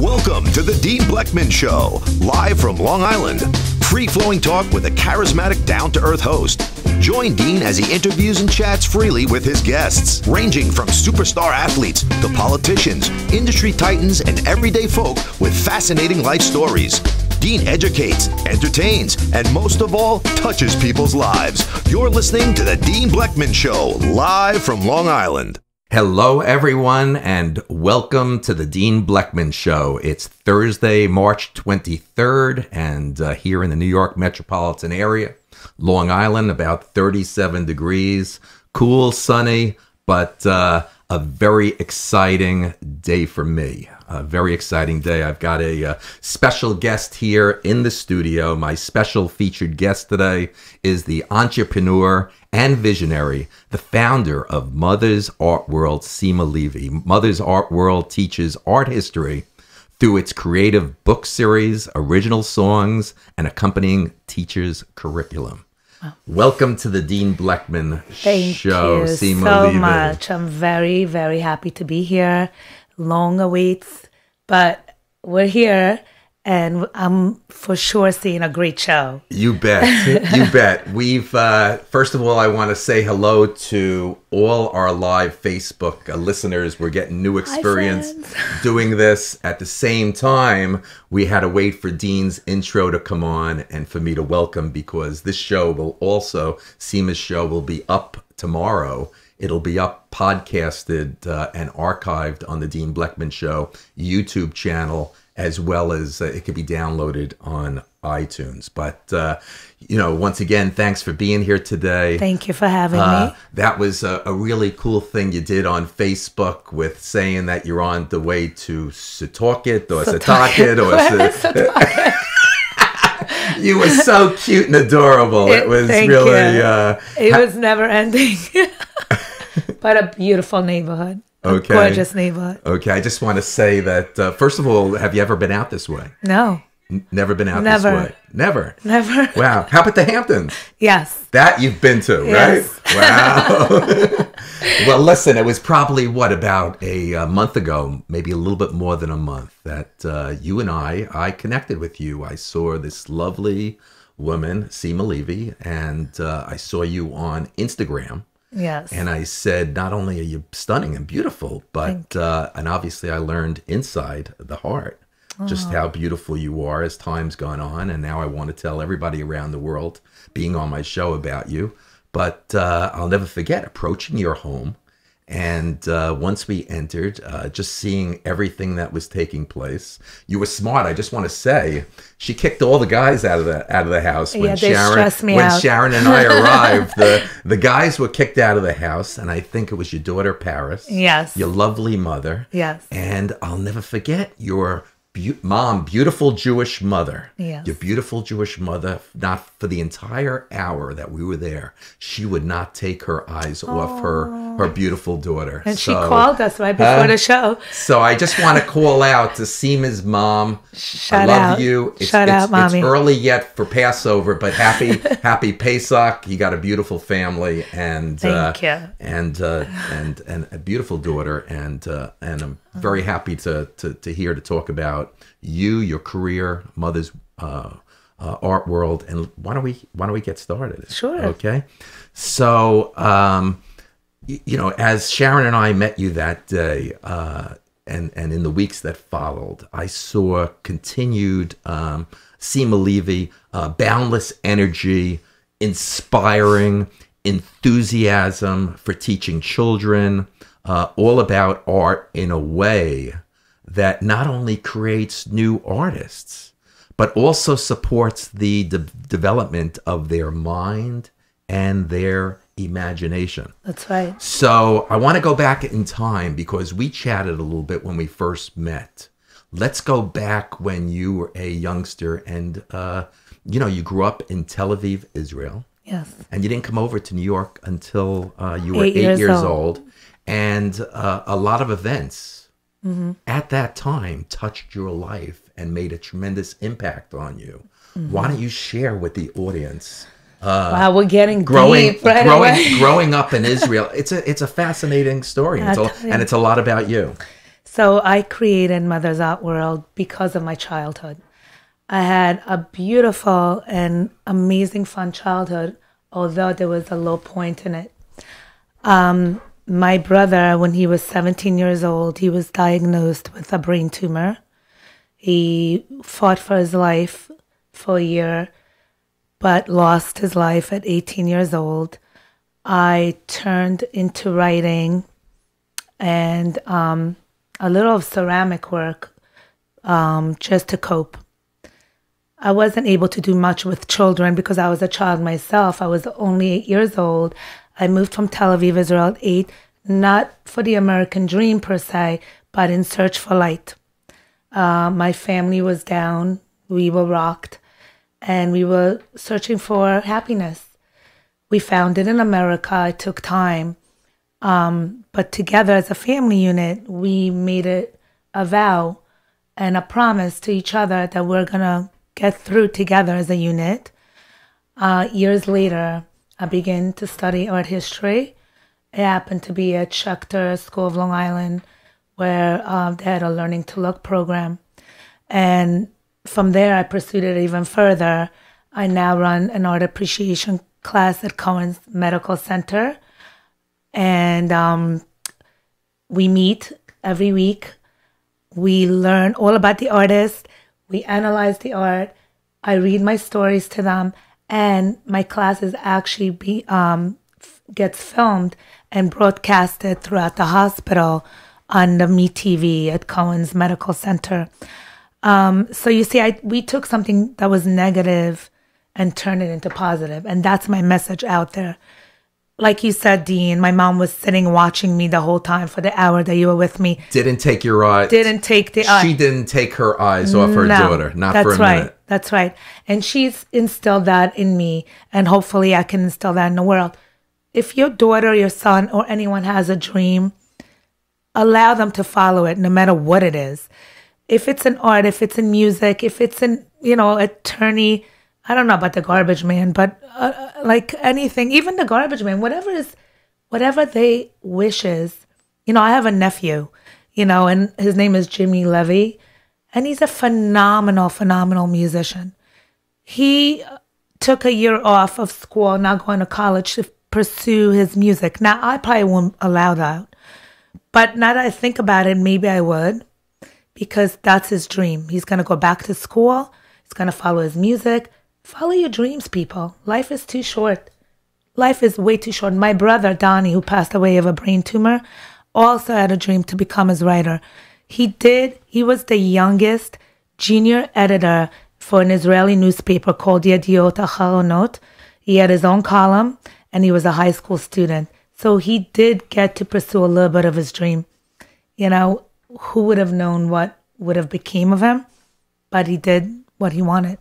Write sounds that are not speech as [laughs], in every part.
Welcome to the Dean Blechman Show, live from Long Island. Free flowing talk with a charismatic, down to earth host. Join Dean as he interviews and chats freely with his guests, ranging from superstar athletes to politicians, industry titans, and everyday folk with fascinating life stories. Dean educates, entertains, and most of all, touches people's lives. You're listening to The Dean Blechman Show, live from Long Island. Hello, everyone, and welcome to the Dean Blechman Show. It's Thursday, March 23rd, and uh, here in the New York metropolitan area, Long Island, about 37 degrees, cool, sunny, but uh, a very exciting day for me. A very exciting day. I've got a uh, special guest here in the studio. My special featured guest today is the entrepreneur and visionary, the founder of Mother's Art World, Sima Levy. Mother's Art World teaches art history through its creative book series, original songs, and accompanying teachers' curriculum. Welcome to the Dean Blechman Thank Show, you Sima so Levy. much. I'm very, very happy to be here. Long awaits, but we're here, and I'm for sure seeing a great show. You bet. [laughs] you bet. We've, uh, first of all, I want to say hello to all our live Facebook uh, listeners. We're getting new experience [laughs] doing this. At the same time, we had to wait for Dean's intro to come on and for me to welcome because this show will also, Sima's show will be up tomorrow. It'll be up podcasted uh, and archived on the Dean Blechman Show YouTube channel, as well as uh, it could be downloaded on iTunes. But, uh, you know, once again, thanks for being here today. Thank you for having Uh, me. that was a, a really cool thing you did on Facebook with saying that you're on the way to Setauket or Setauket or [laughs] Set- [laughs] You were so cute and adorable. It, It- was really uh, It was never ending, [laughs] but a beautiful neighborhood. Okay. gorgeous neighborhood. okay. I just want to say that uh, first of all, have you ever been out this way? No, N- Never been out Never. this way. Never. never. [laughs] Wow. How about the Hamptons? Yes. That you've been to, right? Wow. [laughs] [laughs] well, listen, it was probably what about a, uh month ago, maybe a little bit more than a month, that uh, you and I, I connected with you. I saw this lovely woman, Sima Levy, and uh, I saw you on Instagram. Yes. And I said, not only are you stunning and beautiful, but uh, and obviously I learned inside the heart just how beautiful you are as time's gone on, and now I want to tell everybody around the world, being on my show about you. But uh, I'll never forget approaching your home, and uh, once we entered, uh, just seeing everything that was taking place. You were smart. I just want to say, she kicked all the guys out of the out of the house when Yeah, Sharon me when out. Sharon and I [laughs] arrived. the The guys were kicked out of the house, and I think it was your daughter Paris. Yes. Your lovely mother. Yes. And I'll never forget your beau- mom, beautiful Jewish mother. Yes. Your beautiful Jewish mother, not for the entire hour that we were there, she would not take her eyes off her her beautiful daughter. and she called us right before Huh? the show. so I just want to call out to Sima's mom. I Shout love out. you. It's, Shout it's, out, mommy. It's early yet for Passover, but happy [laughs] happy Pesach. You got a beautiful family and uh, you. and uh, and and a beautiful daughter, and uh, and I'm very happy to to to hear to talk about you, your career, mother's. Uh, uh, art world and why don't we why don't we get started Sure. okay so um y- you know, as Sharon and I met you that day, uh, and and in the weeks that followed, I saw continued um, Sima Levy, uh, boundless energy, inspiring enthusiasm for teaching children, uh, all about art in a way that not only creates new artists, but also supports the de- development of their mind and their imagination. That's right. So I want to go back in time because we chatted a little bit when we first met. Let's go back when you were a youngster and, uh, you know, you grew up in Tel Aviv, Israel, Yes. and you didn't come over to New York until uh, you were Eight eight, years years, old. old. And uh, a lot of events Mm-hmm. at that time touched your life and made a tremendous impact on you. Mm-hmm. Why don't you share with the audience? wow, we're getting growing deep right growing away. [laughs] growing up in Israel. It's a it's a fascinating story, and it's, a, and it's a lot about you. So I created Mother's Art World because of my childhood. I had a beautiful and amazing fun childhood, although there was a low point in it. Um, my brother, when he was 17 years old, he was diagnosed with a brain tumor. He fought for his life for a year, but lost his life at 18 years old. I turned into writing and um, a little of ceramic work um, just to cope. I wasn't able to do much with children because I was a child myself. I was only eight years old. I moved from Tel Aviv, Israel at eight, not for the American dream per se, but in search for light. Uh, my family was down, we were rocked, and we were searching for happiness. We found it in America. It took time. Um, but together as a family unit, we made it a vow and a promise to each other that we're going to get through together as a unit. Uh, years later, I began to study art history. It happened to be at Schechter School of Long Island, where um, they had a Learning to Look program. And from there, I pursued it even further. I now run an art appreciation class at Cohen's Medical Center. And um, we meet every week. We learn all about the artist. We analyze the art. I read my stories to them. And my classes actually be, um, gets filmed and broadcasted throughout the hospital on the Me TV at Cohen's Medical Center. Um, so you see, I we took something that was negative and turned it into positive, and that's my message out there. Like you said, Dean, my mom was sitting watching me the whole time for the hour that you were with me. Didn't take your eye. Didn't take the eye. She didn't take her eyes off her No, daughter. Not that's for a right. minute. That's right. And she's instilled that in me, and hopefully, I can instill that in the world. If your daughter, your son, or anyone has a dream, allow them to follow it, no matter what it is. If it's an art, if it's in music, if it's in you know attorney, I don't know about the garbage man, but uh, uh, like anything, even the garbage man, whatever is, whatever they wishes. You know, I have a nephew, you know, and his name is Jimmy Levy, and he's a phenomenal, phenomenal musician. He took a year off of school, not going to college to pursue his music. Now, I probably won't allow that. But now that I think about it, maybe I would because that's his dream. He's going to go back to school, he's going to follow his music. Follow your dreams, people. Life is too short. Life is way too short. My brother, Donny, who passed away of a brain tumor, also had a dream to become his writer. He did, he was the youngest junior editor for an Israeli newspaper called Yediot Acharonot. He had his own column and he was a high school student. So he did get to pursue a little bit of his dream. You know, who would have known what would have became of him? But he did what he wanted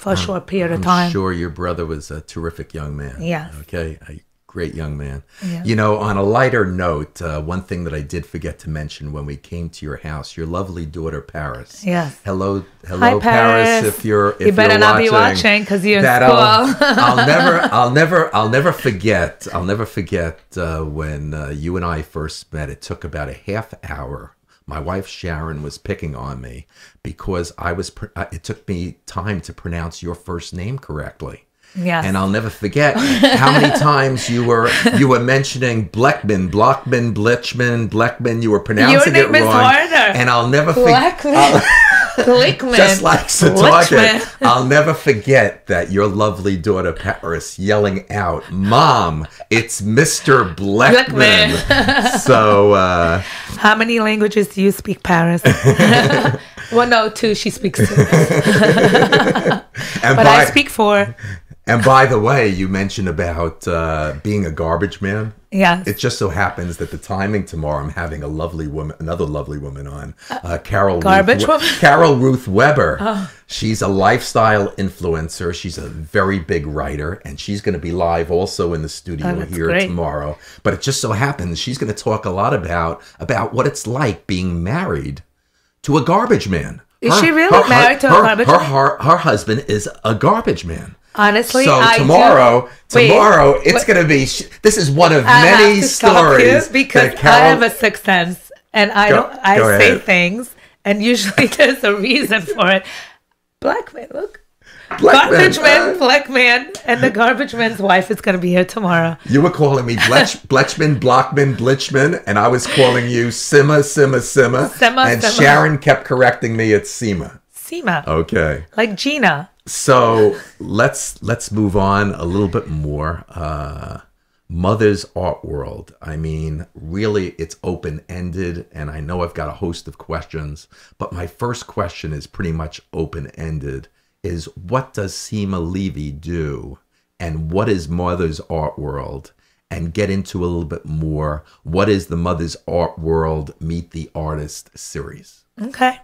for a short period of I'm time. sure your brother was a terrific young man. Yes. Okay. A great young man. Yeah. You know, on a lighter note, uh, one thing that I did forget to mention when we came to your house, your lovely daughter Paris. Yes. Hello, hello, Hi, Paris. If you're, if You better you're not be watching, watching 'cause you're in that I'll. I'll [laughs] never, I'll never, I'll never forget. I'll never forget uh, when uh, you and I first met. It took about a half hour. My wife Sharon was picking on me because I was. pr- uh, It took me time to pronounce your first name correctly. Yes. And I'll never forget how many [laughs] times you were you were mentioning Bleckman, Blockman, Blitchman, Bleckman. You were pronouncing name it is wrong. harder. And I'll never forget. Blackman. Glickman. Just like Setauket, Lichman. I'll never forget that your lovely daughter Paris yelling out, "Mom, it's Mr. Blechman!" [laughs] so uh, How many languages do you speak, Paris? [laughs] well, no, two. She speaks two. and But by I speak four. and by the way, you mentioned about uh, being a garbage man. Yes. It just so happens that the timing tomorrow, I'm having a lovely woman, another lovely woman on, uh, Carol. Garbage Ruth, woman? Oh. [laughs] Carol Ruth Weber. She's a lifestyle influencer. She's a very big writer, and she's going to be live also in the studio Oh, here great. tomorrow. But it just so happens she's going to talk a lot about about what it's like being married to a garbage man. Is she really married to a garbage her, man? Her, her husband is a garbage man. Honestly, so I tomorrow, Wait, tomorrow, it's going to be. sh- This is one of I many have to stop you stories because. I have a sixth sense. and I Go- don't. I say ahead. things, and usually [laughs] there's a reason for it. Black man, look. Black garbage man, man, uh, black man, and the garbage man's wife is going to be here tomorrow. You were calling me Blech, [laughs] Blechman, Blockman, Blitchman, and I was calling you Sima, Sima, Sima. Sima, and Sima. Sharon kept correcting me It's Sima. Sima. Okay. like Gina. So let's let's move on a little bit more. Uh, Mother's Art World. I mean, really, it's open ended, and I know I've got a host of questions, but my first question is pretty much open ended: is what does Sima Levy do, and what is Mother's Art World? And get into a little bit more. What is the Mother's Art World Meet the Artist series? Okay.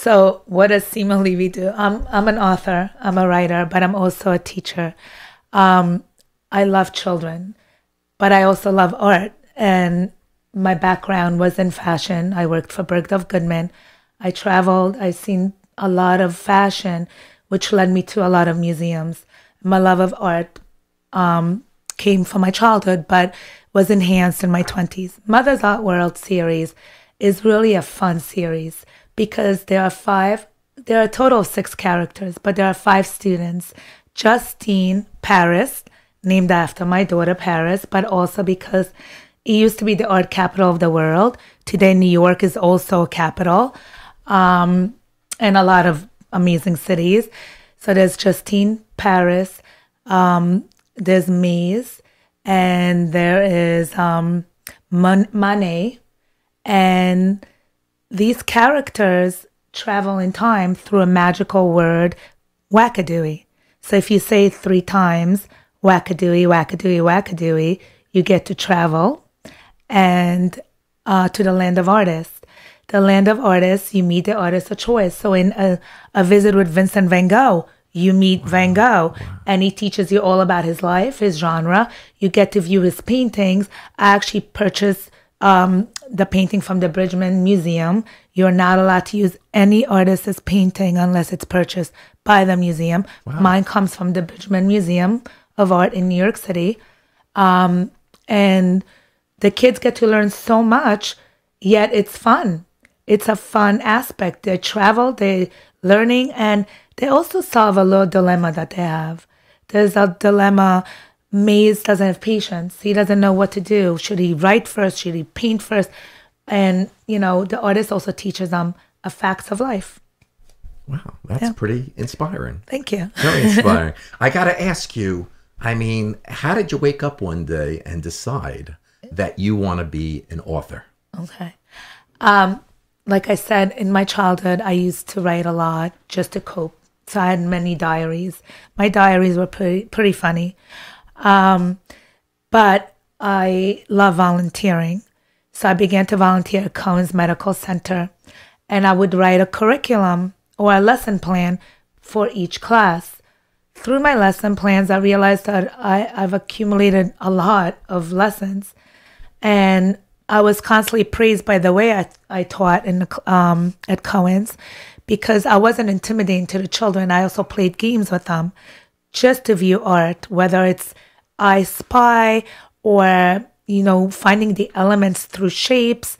So, what does Sima Levy do? I'm I'm an author, I'm a writer, but I'm also a teacher. Um, I love children, but I also love art. And my background was in fashion. I worked for Bergdorf Goodman. I traveled. I've seen a lot of fashion, which led me to a lot of museums. My love of art um, came from my childhood, but was enhanced in my 20s. Mother's Art World series is really a fun series because there are five, there are a total of six characters, but there are five students. Justine Paris, named after my daughter Paris, but also because it used to be the art capital of the world. Today, New York is also a capital, um, and a lot of amazing cities. So there's Justine Paris, um, there's Maze, and there is um, Man- Manet, and these characters travel in time through a magical word, wackadooey. So if you say three times, wackadooey, wackadooey, wackadooey, you get to travel and uh, to the land of artists. The land of artists, you meet the artist of choice. So in a, a visit with Vincent Van Gogh, you meet Van Gogh and he teaches you all about his life, his genre. You get to view his paintings. I actually purchased um, the painting from the Bridgeman Museum. You're not allowed to use any artist's painting unless it's purchased by the museum. Mine comes from the Bridgeman Museum of Art in New York City. Um, and the kids get to learn so much, yet it's fun. It's a fun aspect. They travel, they learning, and they also solve a little dilemma that they have. There's a dilemma. Maze doesn't have patience. He doesn't know what to do. Should he write first? Should he paint first? And you know, the artist also teaches them a facts of life. Wow, that's Yeah. pretty inspiring. Thank you. Very [laughs] inspiring. I got to ask you, I mean, how did you wake up one day and decide that you want to be an author? Okay. Um, like I said, in my childhood, I used to write a lot just to cope. So I had many diaries. My diaries were pretty pretty funny, um, but I love volunteering. So I began to volunteer at Cohen's Medical Center, and I would write a curriculum or a lesson plan for each class. Through my lesson plans, I realized that I, I've accumulated a lot of lessons and I was constantly praised by the way I, I taught in the, um, at Cohen's because I wasn't intimidating to the children. I also played games with them just to view art, whether it's I Spy or, you know, finding the elements through shapes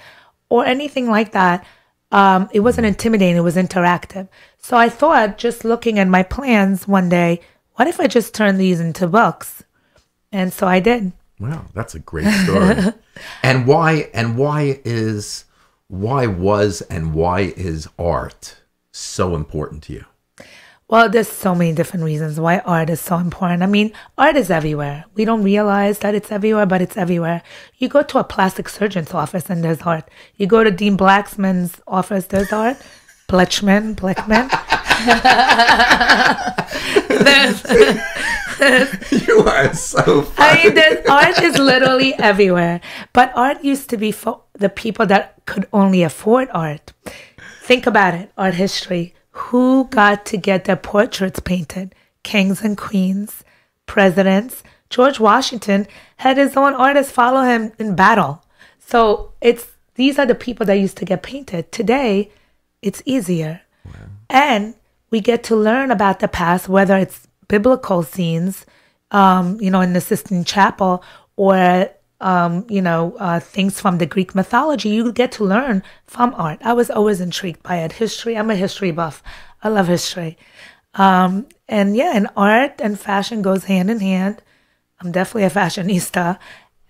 or anything like that. Um, it wasn't intimidating, it was interactive. So I thought, just looking at my plans one day, what if I just turn these into books? And so I did. Wow, that's a great story. [laughs] and why and why is why was and why is art so important to you? Well, there's so many different reasons why art is so important. I mean, art is everywhere. We don't realize that it's everywhere, but it's everywhere. You go to a plastic surgeon's office and there's art. You go to Dean Blacksman's office, there's art. Bletchman, Blackman. [laughs] [laughs] you are so funny. I mean, there's, art is literally everywhere. But art used to be for the people that could only afford art. Think about it art history. Who got to get their portraits painted? Kings and queens, presidents. George Washington had his own artists follow him in battle. So it's these are the people that used to get painted. Today, it's easier. And we get to learn about the past, whether it's biblical scenes, um, you know, in the Sistine Chapel, or um, you know, uh, things from the Greek mythology. You get to learn from art. I was always intrigued by it. History. I'm a history buff. I love history. Um, and yeah, and art and fashion goes hand in hand. I'm definitely a fashionista,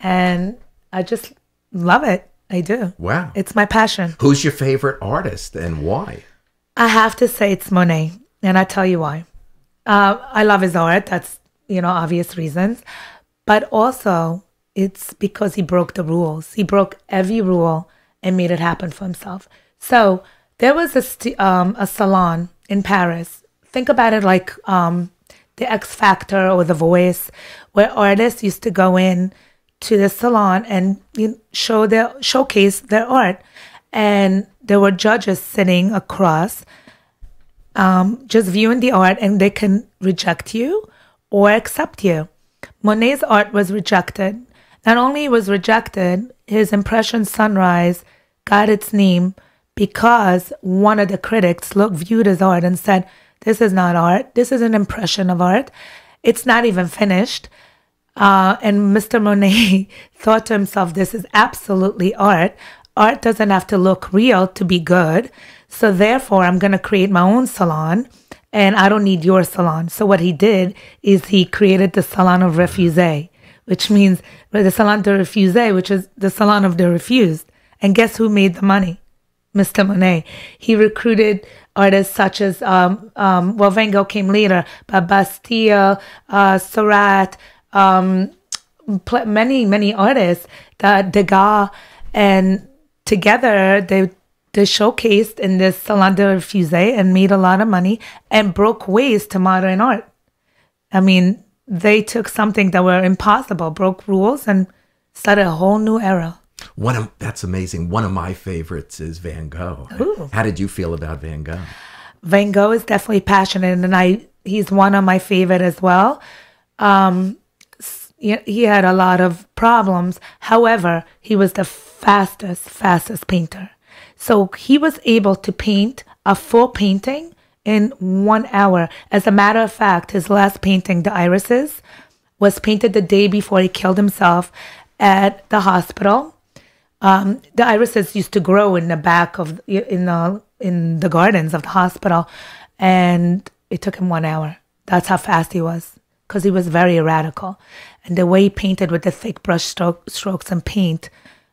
and I just love it. I do. Wow. It's my passion. Who's your favorite artist and why? I have to say it's Monet, and I tell you why. Uh, I love his art. That's you know obvious reasons, but also it's because he broke the rules. He broke every rule and made it happen for himself. So there was a st- um, a salon in Paris. Think about it like um, the X Factor or The Voice, where artists used to go in to the salon and show their showcase their art, and there were judges sitting across, um, just viewing the art, and they can reject you or accept you. Monet's art was rejected. Not only was rejected, his impression Sunrise got its name because one of the critics looked viewed his art and said, "This is not art. This is an impression of art. It's not even finished." Uh, and Mr. Monet [laughs] thought to himself, "This is absolutely art. Art doesn't have to look real to be good. So therefore, I'm going to create my own salon." and I don't need your salon. So what he did is he created the Salon of Refusé, which means the Salon de Refusé, which is the Salon of the Refused. And guess who made the money? Mr. Monet. He recruited artists such as, um, um, well, Van Gogh came later, but Bazille, uh, Seurat, um, many, many artists, that Degas, and together they they showcased in this Salon de Refusé and made a lot of money and broke ways to modern art. I mean, they took something that were impossible, broke rules, and started a whole new era. One of that's amazing. One of my favorites is Van Gogh. Ooh. How did you feel about Van Gogh? Van Gogh is definitely passionate, and I he's one of my favorite as well. Um, he he had a lot of problems. However, he was the fastest, fastest painter. So he was able to paint a full painting in one hour. As a matter of fact, his last painting, The Irises, was painted the day before he killed himself at the hospital. Um, the irises used to grow in the back of in the in the gardens of the hospital, and it took him one hour. That's how fast he was, because he was very radical, and the way he painted with the thick brush stroke, strokes and paint,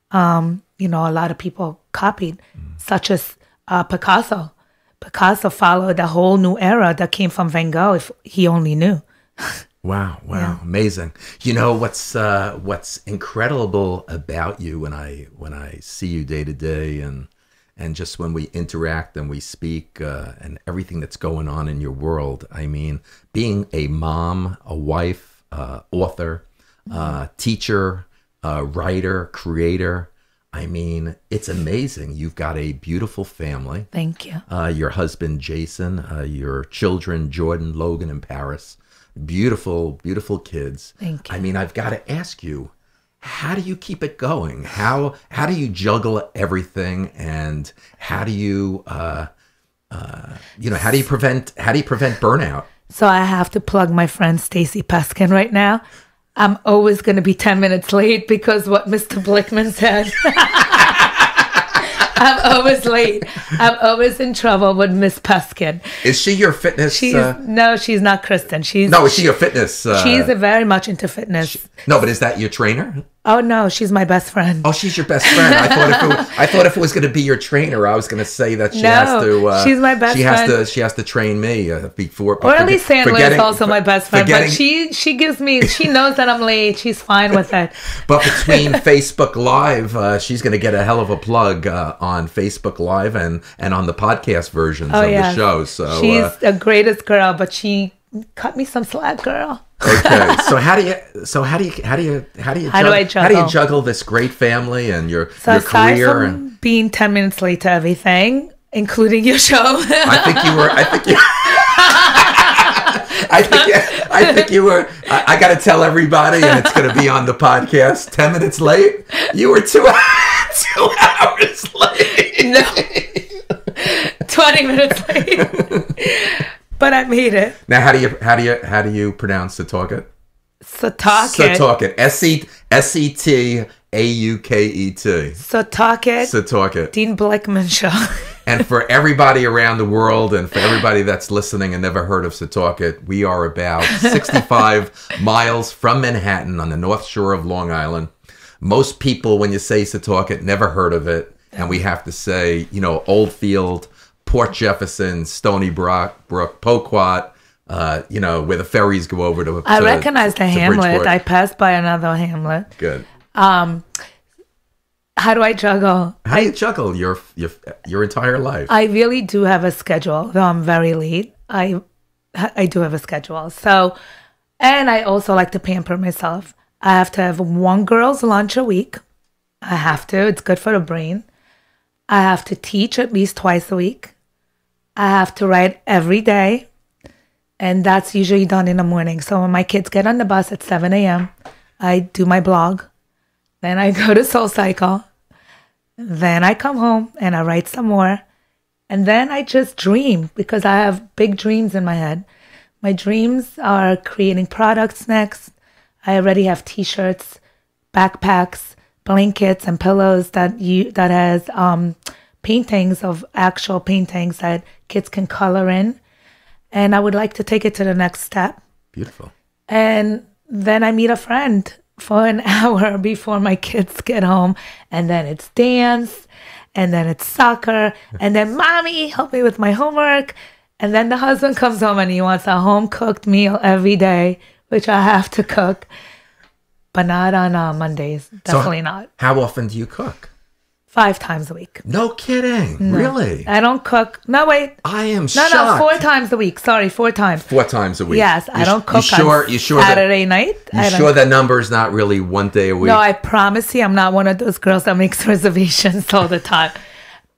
um, you know, a lot of people copied, such as uh, Picasso. Picasso followed a whole new era that came from Van Gogh. If he only knew. [laughs] Wow, wow, amazing. You know what's uh, what's incredible about you when I when I see you day to day and and just when we interact and we speak uh, and everything that's going on in your world. I mean, being a mom, a wife, uh, author, uh, teacher, uh, writer, creator. I mean, it's amazing. You've got a beautiful family. Thank you. uh, your husband Jason, uh, your children Jordan, Logan, and Paris. Beautiful, beautiful kids. Thank you. I mean, I've got to ask you, how do you keep it going? How how do you juggle everything, and how do you, uh, uh, you know, how do you prevent how do you prevent burnout? So I have to plug my friend Stacy Peskin right now. I'm always going to be 10 minutes late because what Mr. Blickman said. [laughs] I'm always late. I'm always in trouble with Miss Peskin. Is she your fitness? She's uh, no, she's not Kristen. She's no, is she your fitness? Uh, she's very much into fitness. no, but is that your trainer? Oh no, she's my best friend. Oh, she's your best friend. I thought if it was, [laughs] I thought if it was going to be your trainer, I was going to say that she No, has to. Uh, she's my best She has friend. to. She has to train me uh, before. or at least Sandler is also my best friend, but she she gives me she knows that I'm late. She's fine with it. [laughs] But between Facebook Live, uh, she's going to get a hell of a plug uh, on Facebook Live and and on the podcast versions Oh of yeah, the show. So she's uh, the greatest girl, but she cut me some slack, girl. okay. [laughs] So how do you? So how do you? How do you? How do you? How do I How do you juggle? juggle this great family and your So your career? And being ten minutes late to everything, including your show, [laughs] I think you were. I think you. I think, you- I think you were. I, I got to tell everybody, and it's going to be on the podcast. Ten minutes late. You were two [laughs] two hours late. no, twenty minutes late, but I made it. Now, how do you how do you how do you pronounce the target? Setauket. Setauket. S E S E T A U K E T. Setauket. Setauket. Dean Blackman Show. [laughs] And for everybody around the world and for everybody that's listening and never heard of Setauket, we are about [laughs] 65 miles from Manhattan on the north shore of Long Island. Most people, when you say Setauket, never heard of it. And we have to say, you know, Oldfield, Port Jefferson, Stony Brook, Brook Poquott, uh, you know, where the ferries go over to. I to- recognize the Hamlet. I passed by another Hamlet. Good. How do I juggle? How do you juggle your your your entire life? I really do have a schedule, though I'm very late. I I do have a schedule. So, and I also like to pamper myself. I have to have one girl's lunch a week. I have to. It's good for the brain. I have to teach at least twice a week. I have to write every day. And that's usually done in the morning. So when my kids get on the bus at 7 a.m., I do my blog. Then I [laughs] go to SoulCycle. Then I come home and I write some more. And then I just dream because I have big dreams in my head. My dreams are creating products next. I already have t-shirts, backpacks, blankets and pillows that you that has um paintings of actual paintings that kids can color in. And I would like to take it to the next step. Beautiful. And then I meet a friend for an [laughs] hour before my kids get home. And then it's dance. And then it's soccer. And then, [laughs] mommy, help me with my homework. And then the husband comes home and he wants a home cooked meal every day, which I have to cook. But not on uh, Mondays. So Definitely not. How often do you cook? Five times a week. No kidding. Really? I don't cook. No, wait. I am No, shocked. no, four times a week. Sorry, four times. Four times a week. Yes, I don't cook You sure? on You sure that? Saturday night. You I sure that number is not really one day a week? No, I promise you, I'm not one of those girls that makes [laughs] reservations all the time.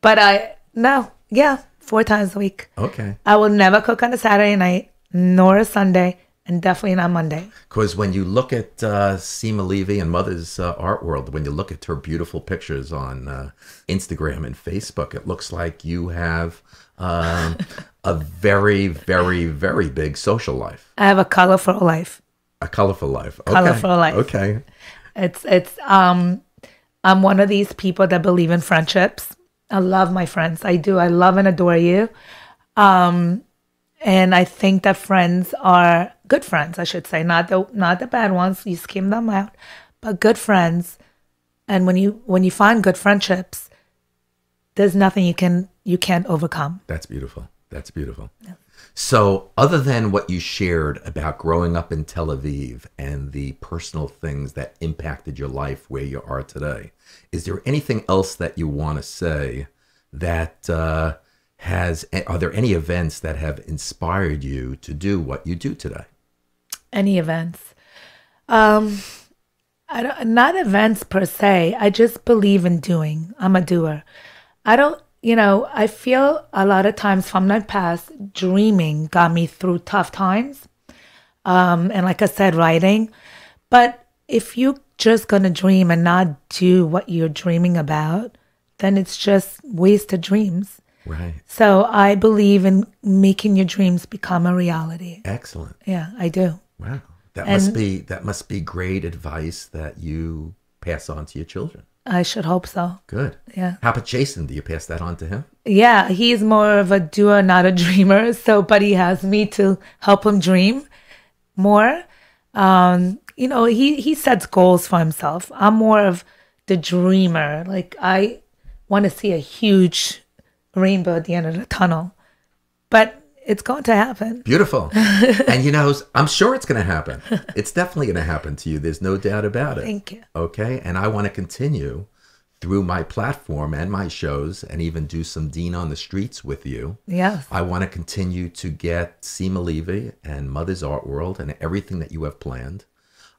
But I, no, yeah, four times a week. okay. I will never cook on a Saturday night, nor a Sunday, and definitely not Monday. Because when you look at uh, Sima Levy and Mother's uh, art world, when you look at her beautiful pictures on uh, Instagram and Facebook, it looks like you have um, a very, very, very big social life, I have a colorful life. a colorful life. Okay. Colorful life. Okay. It's, it's, um, I'm one of these people that believe in friendships. I love my friends. I do. I love and adore you. Um, and I think that friends are good friends, I should say, not the not the bad ones. You skim them out, but good friends. And when you when you find good friendships, there's nothing you can you can't overcome. That's beautiful. That's beautiful. So, other than what you shared about growing up in Tel Aviv and the personal things that impacted your life where you are today, is there anything else that you want to say that uh, has, are there any events that have inspired you to do what you do today? Any events, um, I don't not events per se. I just believe in doing. I'm a doer. I don't. You know, I feel a lot of times from my past, dreaming got me through tough times. Um, and like I said, writing. But if you just gonna dream and not do what you're dreaming about, then it's just wasted dreams. Right. So I believe in making your dreams become a reality. Excellent. Yeah, I do. Wow. That must be that must be great advice that you pass on to your children. I should hope so. Good. Yeah. How about Jason? Do you pass that on to him? Yeah, he's more of a doer, not a [laughs] dreamer. So, but he has me to help him dream more. Um, you know, he he sets goals for himself. I'm more of the dreamer. Like I want to see a huge rainbow at the end of the tunnel, but it's going to happen. Beautiful. [laughs] and you know, I'm sure it's going to happen. It's definitely going to happen to you. There's no doubt about it. Thank you. Okay. And I want to continue through my platform and my shows and even do some Dean on the Streets with you. Yes. I want to continue to get Sima Levy and Mother's Art World and everything that you have planned.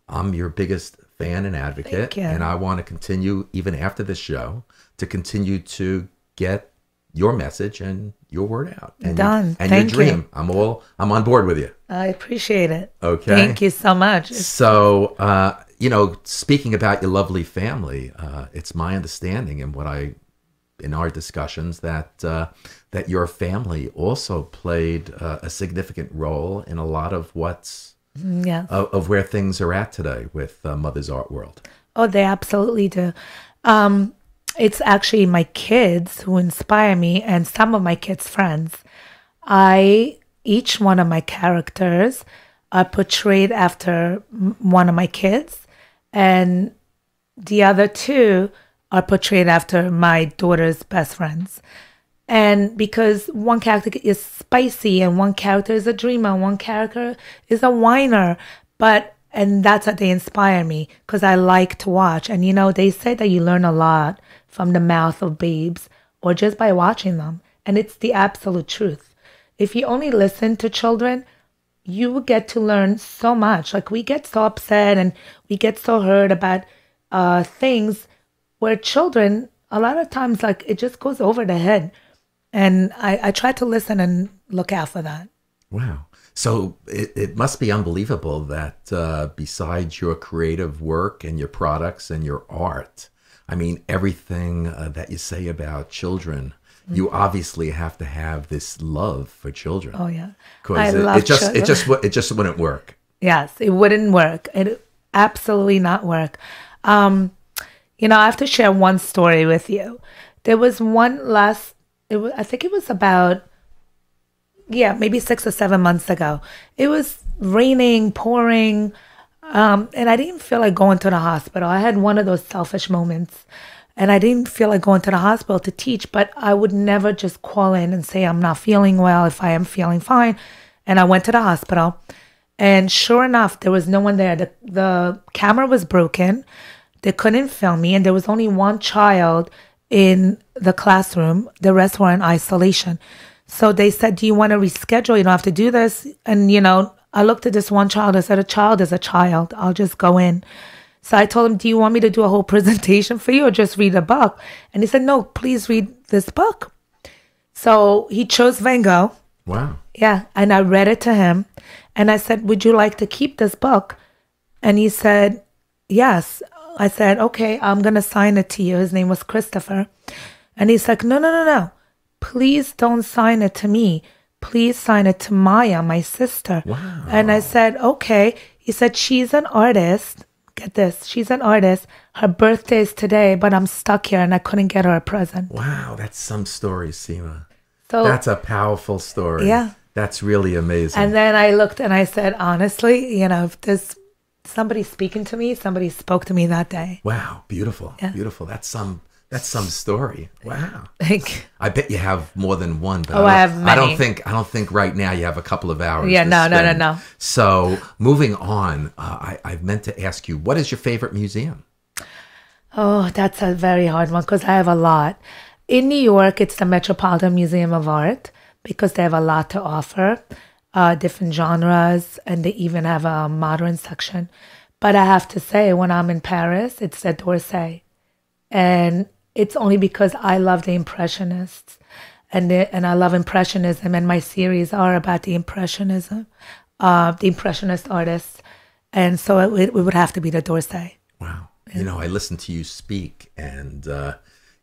I'm your biggest fan and advocate. Thank you. And I want to continue, even after this show, to continue to get your message and your word out. And Done. Your, and Thank your you. dream. I'm all I'm on board with you. I appreciate it. Okay. Thank you so much. So, uh, you know, speaking about your lovely family, uh, it's my understanding and what I, in our discussions, that uh, that your family also played uh, a significant role in a lot of what's Yeah. of, of where things are at today with uh, Mother's Art World. Oh, they absolutely do. Um, it's actually my kids who inspire me and some of my kids' friends. I each one of my characters are portrayed after one of my kids, and the other two are portrayed after my daughter's best friends. And because one character is spicy and one character is a dreamer, and one character is a whiner, but and that's what they inspire me because I like to watch. And you know, they say that you learn a lot from the mouth of babes or just by watching them. And it's the absolute truth. If you only listen to children, you get to learn so much. Like we get so upset and we get so hurt about uh, things where children, a lot of times, like it just goes over the head. And I, I try to listen and look out for that. Wow. So it, it must be unbelievable that uh, besides your creative work and your products and your art, I mean, everything uh, that you say about children, you obviously have to have this love for children. Oh yeah, I Because it, it just children. it just it just wouldn't work. Yes, it wouldn't work. It absolutely not work. Um, you know, I have to share one story with you. There was one last. It was, I think it was about, yeah, maybe six or seven months ago. It was raining, pouring, um, and I didn't feel like going to the hospital. I had one of those selfish moments, and I didn't feel like going to the hospital to teach. But I would never just call in and say I'm not feeling well if I am feeling fine. And I went to the hospital. And sure enough, there was no one there. The, the camera was broken. They couldn't film me. And there was only one child in the classroom. The rest were in isolation. So they said, Do you want to reschedule? You don't have to do this. And, you know, I looked at this one child. I said, A child is a child. I'll just go in. So I told him, Do you want me to do a whole [laughs] presentation for you or just read a book? And he said, No, please read this book. So he chose Van Gogh. Wow. Yeah. And I read it to him. And I said, Would you like to keep this book? And he said, Yes. I said, Okay, I'm going to sign it to you. His name was Christopher. And he's like, No, no, no, no. Please don't sign it to me. Please sign it to Maya, my sister. Wow. And I said, Okay. He said, She's an artist. Get this. She's an artist. Her birthday is today, but I'm stuck here and I couldn't get her a present. Wow, that's some story, Sima. So That's a powerful story. Yeah. That's really amazing. And then I looked and I said, honestly, you know, if there's somebody speaking to me, somebody spoke to me that day. wow, beautiful. Yeah. Beautiful. That's some that's some story. Wow. Like, I bet you have more than one. But Oh, I, I don't, have I don't think I don't think right now you have a couple of hours. Yeah, no, no, no, no. So moving on, uh, I I meant to ask you, what is your favorite museum? oh, that's a very hard one because I have a lot. In New York, it's the Metropolitan Museum of Art because they have a lot to offer, uh, different genres, and they even have a modern section. But I have to say, when I'm in Paris, it's the d'Orsay. and it's only because I love the Impressionists, and the, and I love Impressionism, and my series are about the Impressionism, uh, the Impressionist artists, and so it, would- it would have to be the d'Orsay. Wow. You know, I listen to you speak, and uh,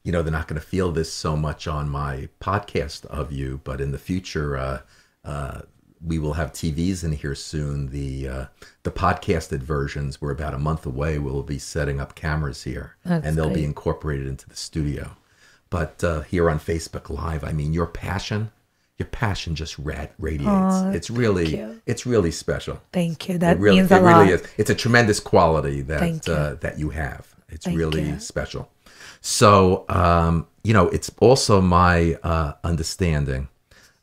you know they're not going to feel this so much on my podcast of you, but in the future, uh, uh, we will have TVs in here soon. The uh, the podcasted versions, we're about a month away. We'll be setting up cameras here, That's and they'll be incorporated into the studio. But uh, here on Facebook Live, I mean, your passion, your passion just rad- radiates. It's really, you. it's really special Thank you. That it really, means a it lot. really is. It's a tremendous quality that you. uh, that you have. It's Thank really you. special. So, um, you know, it's also my uh, understanding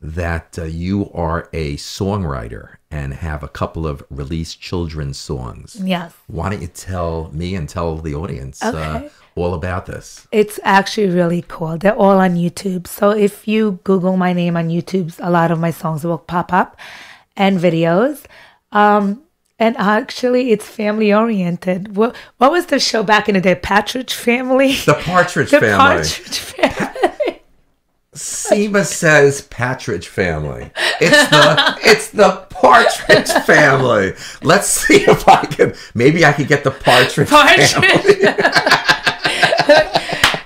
that uh, you are a songwriter and have a couple of released children's songs. Yes. Why don't you tell me and tell the audience uh, all about this? It's actually really cool. They're all on YouTube. So if you Google my name on YouTube, a lot of my songs will pop up and videos. Um, and actually, it's family oriented. What, what was the show back in the day? Partridge Family? The Partridge [laughs] The Family. Partridge Family. Sima says Partridge Family. It's the it's the Partridge Family. Let's see if I can. Maybe I could get the Partridge, Family. Partridge. [laughs]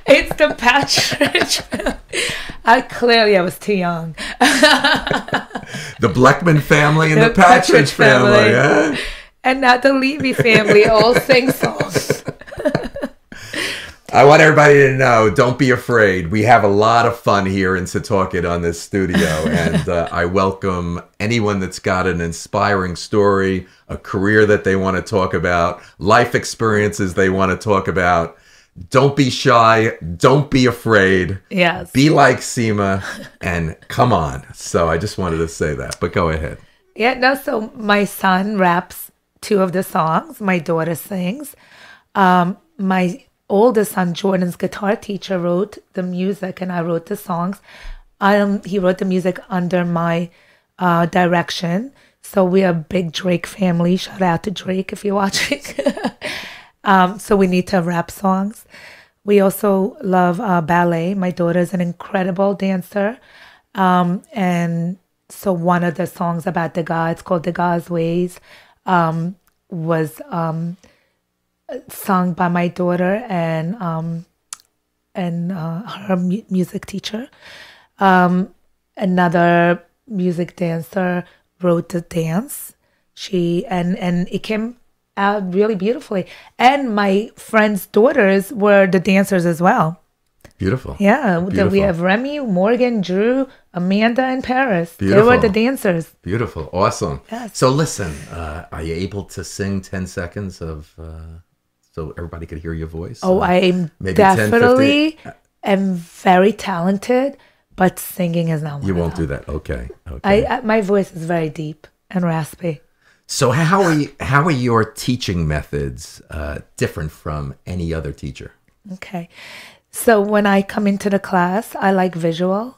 it's the Partridge. Family. I clearly I was too young. [laughs] the Blechman family and the, the Patridge family. family. Eh? And not the Levy family all sing songs. [laughs] I want everybody to know don't be afraid. We have a lot of fun here in Setauket on this studio. [laughs] and uh, I welcome anyone that's got an inspiring story, a career that they want to talk about, life experiences they want to talk about. Don't be shy. Don't be afraid. Yes. Be like Sima and come on. So I just wanted to say that, but go ahead. Yeah, no, so my son raps two of the songs, my daughter sings. Um, my oldest son, Jordan's guitar teacher, wrote the music and I wrote the songs. Um, he wrote the music under my uh, direction. So we're a big Drake family. Shout out to Drake if you're [laughs] watching. [laughs] um, so we need to rap songs. We also love uh, ballet. My daughter is an incredible dancer. Um, and so one of the songs about the gods called Degas Ways um, was um, sung by my daughter and um, and uh, her mu- music teacher. Um, another music dancer wrote the dance. She and and it came out really beautifully. And my friends' daughters were the dancers as well. Beautiful. Yeah, Beautiful. we have Remy, Morgan, Drew, Amanda, and Paris. Beautiful. They were the dancers. Beautiful. Awesome. Yes. So listen, uh, are you able to sing 10 seconds of uh, so everybody could hear your voice? Oh, I'm definitely 10, am very talented, but singing is not. You won't do that. Okay. Okay. I, I, my voice is very deep and raspy. So how are you, how are your teaching methods uh, different from any other teacher? Okay. So when I come into the class, I like visual.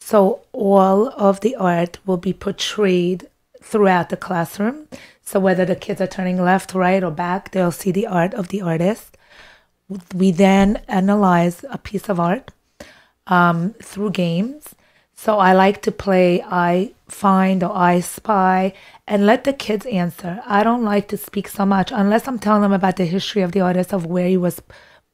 So all of the art will be portrayed throughout the classroom. So whether the kids are turning left, right, or back, they'll see the art of the artist. We then analyze a piece of art um, through games. So I like to play I find or I spy and let the kids answer. I don't like to speak so much unless I'm telling them about the history of the artist, of where he was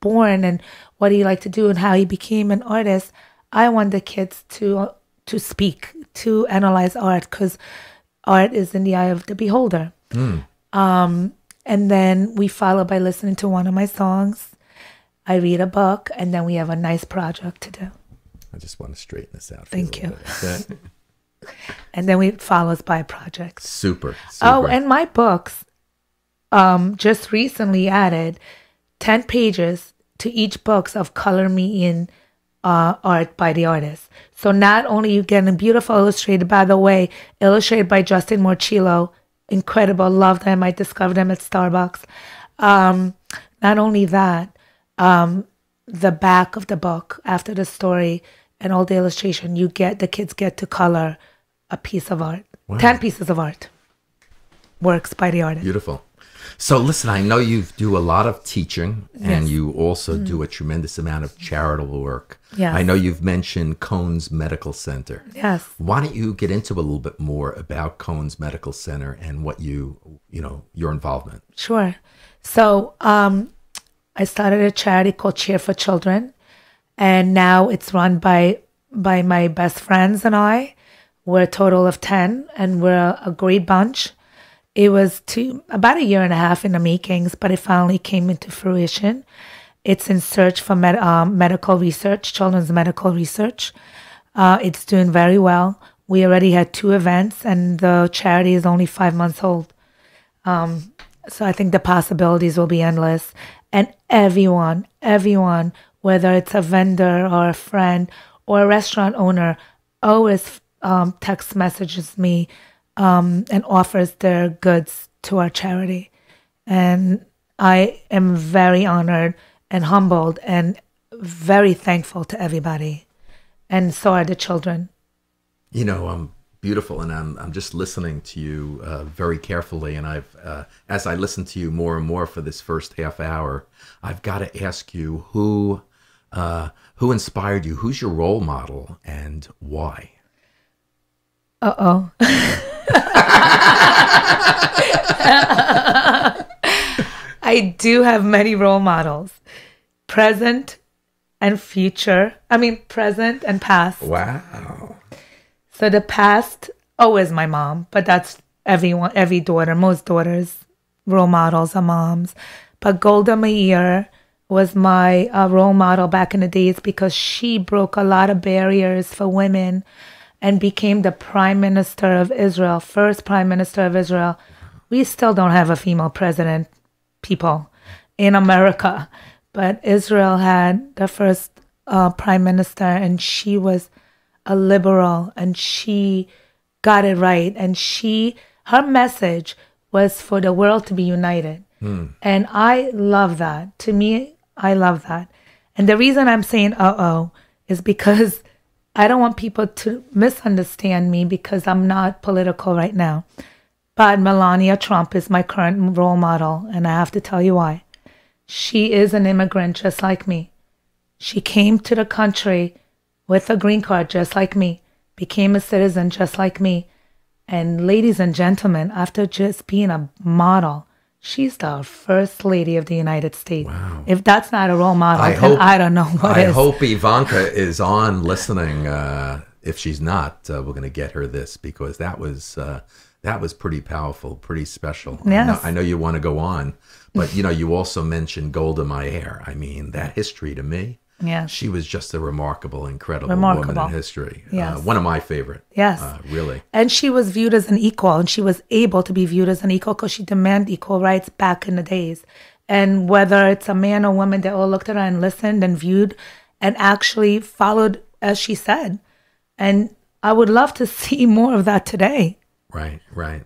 born and what he liked to do and how he became an artist. I want the kids to to speak, to analyze art because art is in the eye of the beholder. Mm. Um, and then we follow by listening to one of my songs. I read a book, and then we have a nice project to do. I just want to straighten this out. Thank you. [laughs] and then we follows by projects. Super, super. Oh, and my books um, just recently added 10 pages to each books of color me in uh, art by the artist. So not only you get a beautiful illustrated, by the way, illustrated by Justin Morchillo, incredible. Love them. I discovered them at Starbucks. Um, not only that, um, the back of the book after the story and all the illustration, you get the kids get to color a piece of art, wow. ten pieces of art, works by the artist. Beautiful. So listen, I know you do a lot of teaching and you also mm. do a tremendous amount of charitable work. Yes. I know you've mentioned Cohen's Medical Center. Yes. Why don't you get into a little bit more about Cohen's Medical Center and what you, you know, your involvement? Sure. So, um, I started a charity called Cheer for Children, and now it's run by by my best friends and I. We're a total of ten, and we're a great bunch. It was two, about a year and a half in the makings, but it finally came into fruition. It's in search for med, um, medical research, children's medical research. Uh, it's doing very well. We already had two events, and the charity is only five months old. Um, so I think the possibilities will be endless. And everyone, everyone, whether it's a vendor or a friend or a restaurant owner, always um, text messages me um, and offers their goods to our charity. And I am very honored and humbled and very thankful to everybody. And so are the children. You know, um, beautiful, and I'm I'm just listening to you uh, very carefully. And I've uh, as I listen to you more and more for this first half hour, I've got to ask you who uh, who inspired you? Who's your role model and why? Uh oh. I do have many role models, present and future. I mean, present and past. Wow. So the past, always my mom, but that's everyone, every daughter, most daughters, role models are moms. But Golda Meir was my uh, role model back in the days because she broke a lot of barriers for women and became the prime minister of Israel, first prime minister of Israel. We still don't have a female president, people, in America. But Israel had the first uh, prime minister, and she was a liberal, and she got it right. And she, her message was for the world to be united. And I love that. To me, I love that. And the reason I'm saying uh oh is because I don't want people to misunderstand me because I'm not political right now. But Melania Trump is my current role model, and I have to tell you why. She is an immigrant just like me. She came to the country with a green card just like me, became a citizen just like me. And ladies and gentlemen, after just being a model, she's the first lady of the United States. If that's not a role model, I hope I don't know what I is. hope Ivanka is on listening. Uh, if she's not, uh, we're going to get her this because that was uh, that was pretty powerful, pretty special. I know, I know you want to go on, but you know you also mentioned Golda Meir. I mean that history to me. Yes. She was just a remarkable, incredible woman in history. Yes. Uh, one of my favorite. Yes. Uh, really. And she was viewed as an equal, and she was able to be viewed as an equal because she demanded equal rights back in the days. And whether it's a man or woman, they all looked at her and listened and viewed and actually followed as she said. And I would love to [laughs] see more of that today, Right. Right.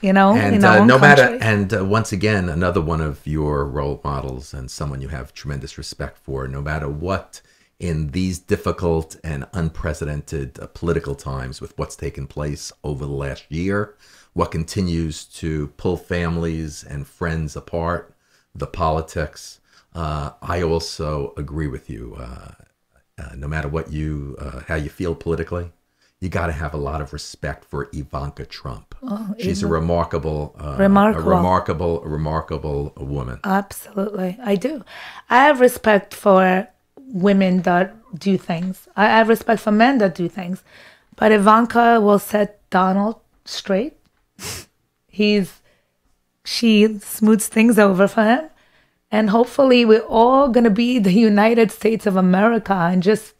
You know, and uh, no matter and uh, once again another one of your role models and someone you have tremendous respect for no matter what in these difficult and unprecedented uh, political times with what's taken place over the last year what continues to pull families and friends apart the politics uh, i also agree with you uh, uh, no matter what you uh, how you feel politically you got to have a lot of respect for Ivanka Trump. She's a remarkable, uh, Remarkable. a remarkable, remarkable woman. Absolutely. I do. I have respect for women that do things. I have respect for men that do things. But Ivanka will set Donald straight. [laughs] He's she smooths things over for him. And hopefully we're all gonna be the United States of America and just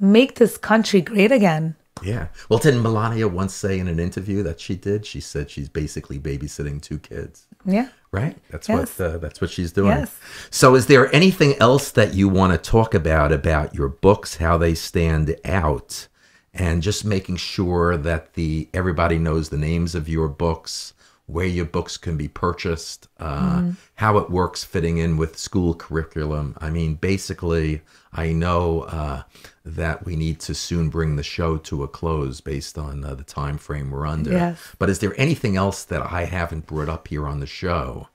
make this country great again. Yeah. Well, didn't Melania once say in an interview that she did? She said she's basically babysitting two kids. Yeah. Right. That's Yes. what uh, that's what she's doing. Yes. So, is there anything else that you want to talk about about your books, how they stand out, and just making sure that the everybody knows the names of your books, where your books can be purchased, uh, how it works fitting in with school curriculum? I mean, basically, I know uh, that we need to soon bring the show to a close based on uh, the time frame we're under. Yes. But is there anything else that I haven't brought up here on the show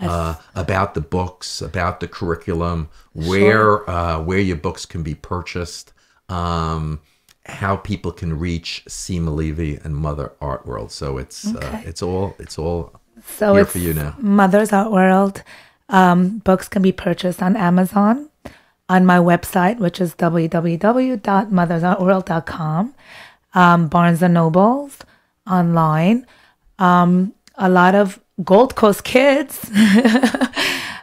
uh, about the books, about the curriculum, where uh, where your books can be purchased, um, how people can reach Sima Levy and Mother Art World? So it's uh, it's all it's all So here it's for you now. Mother's Art World. Um, books can be purchased on Amazon, on my website, which is www.mothersartworld.com, um, Barnes and Nobles, online. Um, a lot of Gold Coast kids. [laughs]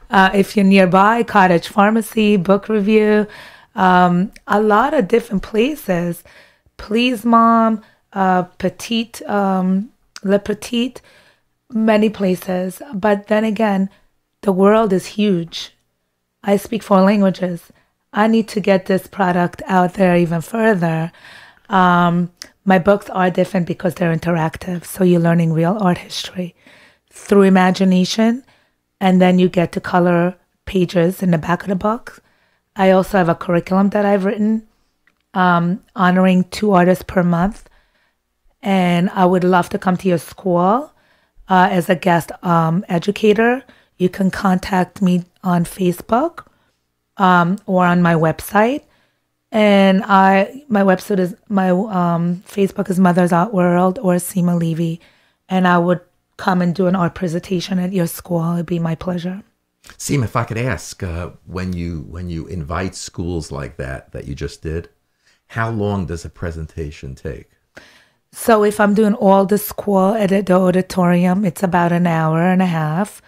uh, if you're nearby, Cottage Pharmacy, Book Review, um, a lot of different places. Please, Mom, uh, Petite, um, Le Petite, many places. But then again, the world is huge. I speak four languages. I need to get this product out there even further. Um, my books are different because they're interactive. So you're learning real art history through imagination, and then you get to color pages in the back of the book. I also have a curriculum that I've written um, honoring two artists per month. And I would love to come to your school uh, as a guest um, educator. You can contact me on Facebook um, or on my website. And I, my website is my um, Facebook is Mother's Art World or Sima Levy, and I would come and do an art presentation at your school. It'd be my pleasure. Seem if I could ask, uh, when you when you invite schools like that that you just did, how long does a presentation take? So if I'm doing all the school at the auditorium, it's about an hour and a half.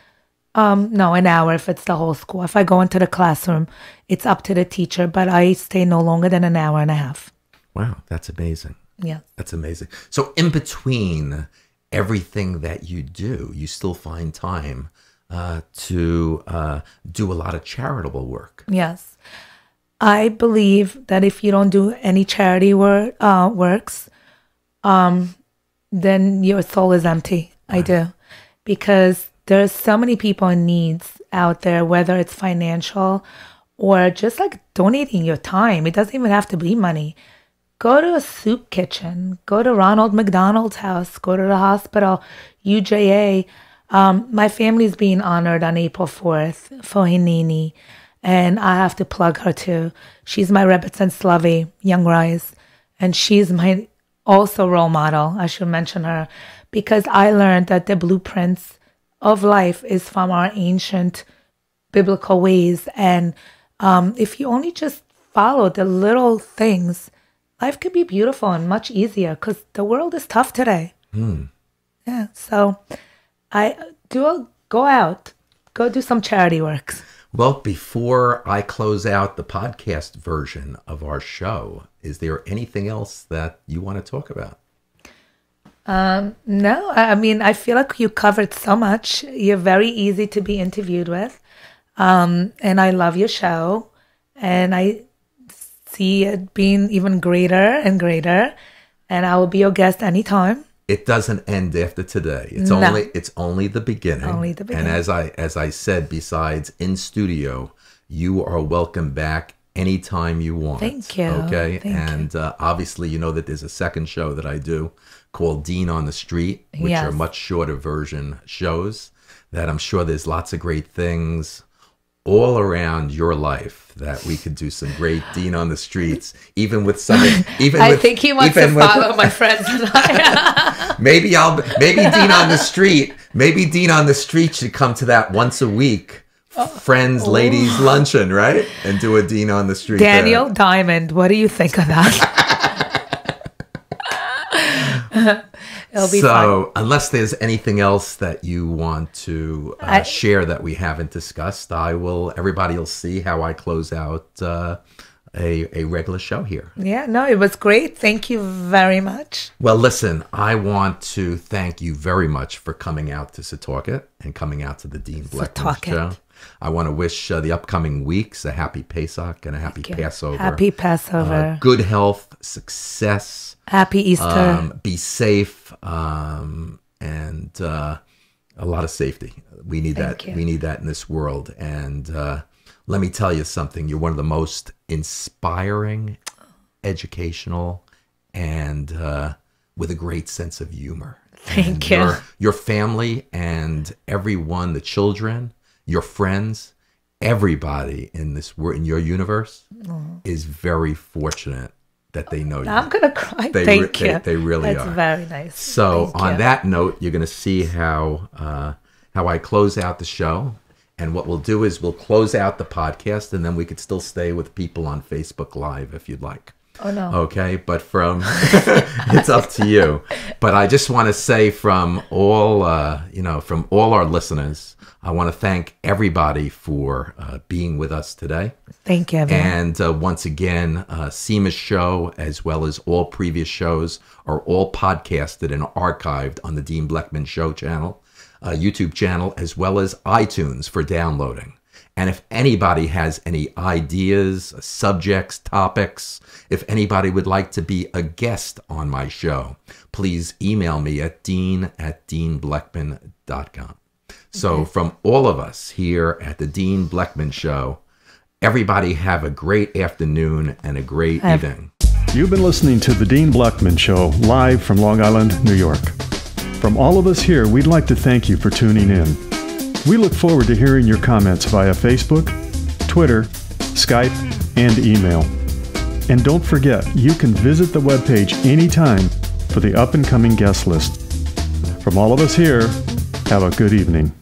Um, no, an hour if it's the whole school. If I go into the classroom, it's up to the teacher, but I stay no longer than an hour and a half. Wow, that's amazing. Yeah. That's amazing. So in between everything that you do, you still find time uh, to uh, do a lot of charitable work. Yes. I believe that if you don't do any charity work, uh, works, um, then your soul is empty. I do. Because there's so many people in needs out there, whether it's financial or just like donating your time. It doesn't even have to be money. Go to a soup kitchen, go to Ronald McDonald's house, go to the hospital, UJA. Um, my family's being honored on April 4th for Hineni, and I have to plug her too. She's my Rebbetzin Slovie, Young Rise, and she's my also role model. I should mention her because I learned that the blueprints of life is from our ancient biblical ways. And um, if you only just follow the little things, life could be beautiful and much easier because the world is tough today. Yeah. So I do a, go out, go do some charity works. Well, before I close out the podcast version of our show, is there anything else that you want to talk about? Um, No, I I mean, I feel like you covered so much. You're very easy to be interviewed with. Um, and I love your show. And I see it being even greater and greater. And I will be your guest anytime. It doesn't end after today. It's No. only it's only the beginning. Only the beginning. And as I as I said, besides in studio, you are welcome back anytime you want. Thank you. Okay. Thank you. and uh, obviously, you know that there's a second show that I do called Dean on the Street, which are much shorter version shows. That I'm sure there's lots of great things all around your life that we could do some great Dean on the streets, even with some, even I with, think he wants to with- follow my friends and I. [laughs] Maybe I'll maybe Dean on the street. Maybe Dean on the street should come to that once a week. Friends, oh. ladies luncheon, right? And do a Dean on the street. there. Daniel Diamond, what do you think of that? [laughs] It'll be fun. so, unless there's anything else that you want to uh, I- share that we haven't discussed, I will. Everybody will see how I close out uh, a a regular show here. Yeah, no, it was great. Thank you very much. Well, listen, I want to thank you very much for coming out to Setauket and coming out to the Dean Blechman show. I want to wish uh, the upcoming weeks a happy Pesach and a happy Passover. Happy uh, Passover. good health, success, Happy Easter. um, be safe, um, and uh, a lot of safety. We need Thank that. you. We need that in this world. And uh, let me tell you something. You're one of the most inspiring, educational, and uh, with a great sense of humor. Thank And you. Your, your family and everyone, the children, your friends, everybody in this world, in your universe, is very fortunate that they know you. I'm gonna cry. They Thank they- you. they really That's are. very nice. So Thank on you. that note, you're going to see how uh, how I close out the show. And what we'll do is we'll close out the podcast, and then we could still stay with people on Facebook Live if you'd like. Oh no. Okay, but from [laughs] it's up to you. But I just want to say from all uh, you know, from all our listeners, I want to thank everybody for uh, being with us today. Thank you, everyone. And uh, once again, uh, Sima's show, as well as all previous shows, are all podcasted and archived on the Dean Blechman Show channel, uh, YouTube channel, as well as iTunes for downloading. And if anybody has any ideas, subjects, topics, if anybody would like to be a guest on my show, please email me at dean at deanblechman.com. So, from all of us here at the Dean Blechman Show, everybody have a great afternoon and a great Have- evening. You've been listening to The Dean Blechman Show, live from Long Island, New York. From all of us here, we'd like to thank you for tuning in. We look forward to hearing your comments via Facebook, Twitter, Skype, and email. And don't forget, you can visit the webpage anytime for the up and coming guest list. From all of us here, have a good evening.